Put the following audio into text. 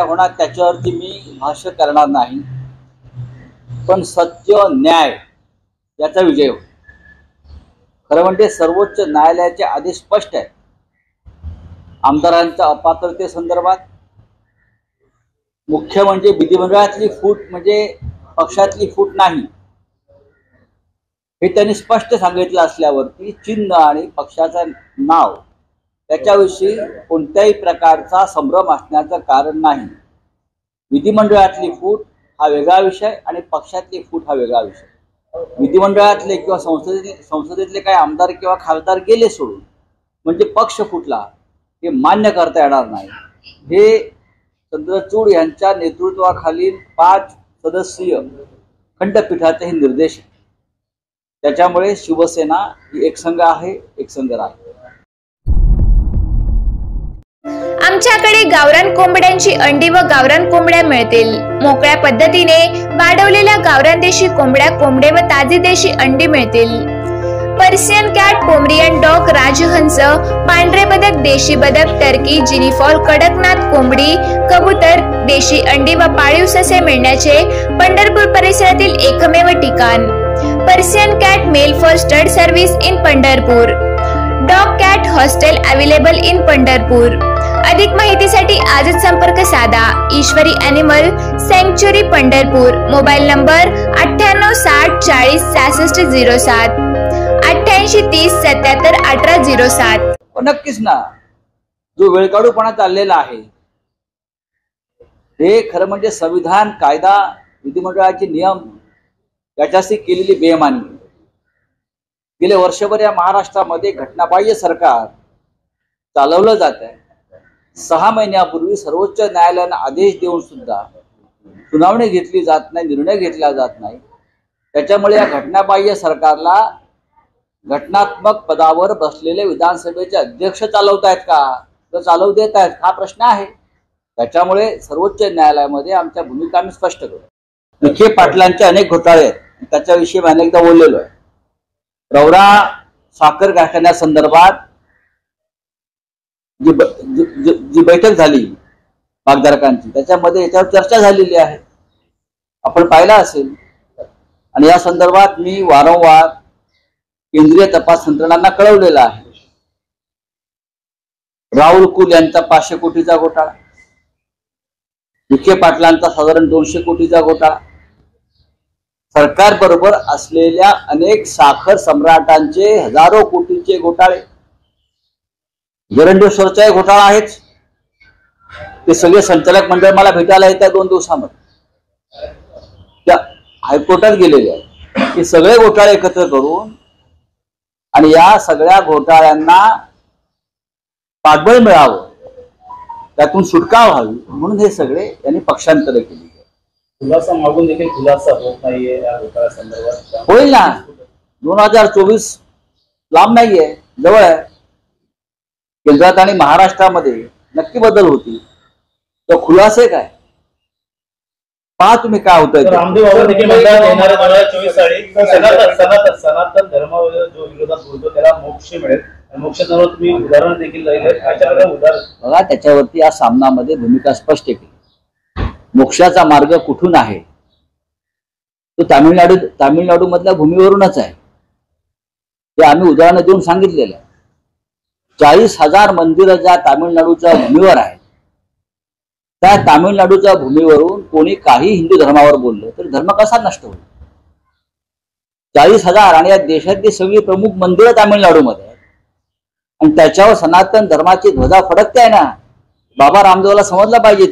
काय होणार त्याच्यावरती मी भाष्य करणार नाही. पण सत्य न्याय याचा विजय हो खरं म्हणजे सर्वोच्च न्यायालयाचे आदेश स्पष्ट आहेत. आमदारांच्या अपात्रतेसंदर्भात मुख्य म्हणजे विधिमंडळातली फूट म्हणजे पक्षातली फूट नाही. हे त्यांनी स्पष्ट सांगितलं असल्यावरती चिन्ह आणि पक्षाचं नाव त्याच्याविषयी कोणत्याही प्रकारचा संभ्रम असण्याचं कारण नाही. विधिमंडळातली फूट हा वेगळा विषय आणि पक्षातली फूट हा वेगळा विषय. विधिमंडळातले किंवा संसदेतले संसदेतले काही आमदार किंवा खासदार गेले सोडून म्हणजे पक्ष फुटला हे मान्य करता येणार नाही. हे चंद्रचूड यांच्या नेतृत्वाखालील पाच सदस्यीय खंडपीठाचे हे निर्देश त्याच्यामुळे शिवसेना ही एकसंघ आहे एकसंघ राहील. आमच्याकडे गावरान कोंबड्यांची अंडी व गावरान कोंबड्या मिळतील. मोकळ्या पद्धतीने वाढवलेल्या गावरान देशी कोंबड्या कोंबडे व ताजी देशी अंडी मिळतील. पर्सियन कॅट पोमरियन डॉग राजहंस पांढरे बदक देशी बदक टर्की जिनिफॉल कडकनाथ कोंबडी कबूतर देशी अंडी व पाळीव ससे मिळण्याचे पंढरपूर परिसरातील एकमेव ठिकाण. Persian cat male for stud service in Pandharpur. Dog cat hostel available in Pandharpur. अधिक माहितीसाठी आजच संपर्क साधा. Ishwari animal sanctuary Pandharpur. Mobile number अठ्ठ्याण्णव साठ चाळीस सहासष्ट झिरो सात. अठ्ठ्याऐंशी तीस सत्याहत्तर अठरा झिरो सात. नक्कीच ना. जो वेळकाडूपणा चाललेला आहे हे खरं म्हणजे संविधान कायदा विधिमंडळाचे नियम याच्याशी केलेली बेमानी. गेले वर्षभर या महाराष्ट्रामध्ये घटनाबाह्य सरकार चालवलं जात आहे सहा महिन्यापूर्वी सर्वोच्च न्यायालयानं आदेश देऊन सुद्धा सुनावणी घेतली जात नाही निर्णय घेतला जात नाही. त्याच्यामुळे या घटनाबाह्य सरकारला घटनात्मक पदावर बसलेले विधानसभेचे अध्यक्ष चालवतायत का? तर चालवू देत आहेत हा प्रश्न आहे. त्याच्यामुळे सर्वोच्च न्यायालयामध्ये आमच्या भूमिका आम्ही स्पष्ट करू. विखे पाटलांचे अनेक घोटाळे आहेत. त्याच्याविषयी मी अनेकदा बोललेलो आहे. प्रवरा साखर कारखान्यासंदर्भात जी जी- जी- जी बैठक झाली भागधारकांची त्याच्यामध्ये याच्यावर चर्चा झालेली आहे. आपण पाहिला असेल. आणि या संदर्भात मी वारंवार केंद्रीय तपास यंत्रणांना कळवलेलं आहे. राहुल कुल यांचा पाचशे कोटीचा घोटाळा विखे पाटलांचा साधारण दोनशे कोटीचा घोटाळा सरकार बरोबर असलेल्या अनेक साखर सम्राटांचे हजारो कोटीचे घोटाळे जरंडेश्वरचाही घोटाळा आहेच ते सगळे संचालक मंडळ मला भेटायला येत्या दोन दिवसामध्ये. त्या हायकोर्टात गेलेले आहेत. हे सगळे घोटाळे एकत्र करून आणि या सगळ्या घोटाळ्यांना पाठबळ मिळावं. त्यातून सुटका व्हावी म्हणून हे सगळे यांनी पक्षांतरे केली खुलासा मागून देखील खुलासा होत नाहीये या घोटाळ्या संदर्भात. होईल ना. दोन हजार चोवीस लांब नाहीये. जवळ आहे. केंद्रात आणि महाराष्ट्रामध्ये नक्की बदल होतील. तर खुलासे काय? पहा तुम्ही काय होतंय तर ते. रामदेव बाबा देखील म्हणतात येणाऱ्या दोन हजार चोवीस साली सनातन सनातन सनातन धर्म जो विरोधात बोलतो त्याला मोक्ष मिळेल. मोक्ष तुम्ही उदाहरण देखील बघा त्याच्यावरती या सामनामध्ये भूमिका स्पष्ट केली मोक्षाचा मार्ग कुठून आहे? तो तामिळनाडू तामिळनाडू मधल्या भूमीवरूनच आहे. ते आम्ही उदाहरणं देऊन सांगितलेलं आहे. चाळीस हजार मंदिरं ज्या तामिळनाडूच्या भूमीवर आहेत त्या तामिळनाडूच्या भूमीवरून कोणी काही हिंदू धर्मावर बोललं तर धर्म कसा नष्ट होईल? चाळीस हजार आणि या देशातली सगळी प्रमुख मंदिरं तामिळनाडूमध्ये आहेत. आणि त्याच्यावर सनातन धर्माची ध्वजा फडकते आहे ना? बाबा रामदेवला समजलं पाहिजे.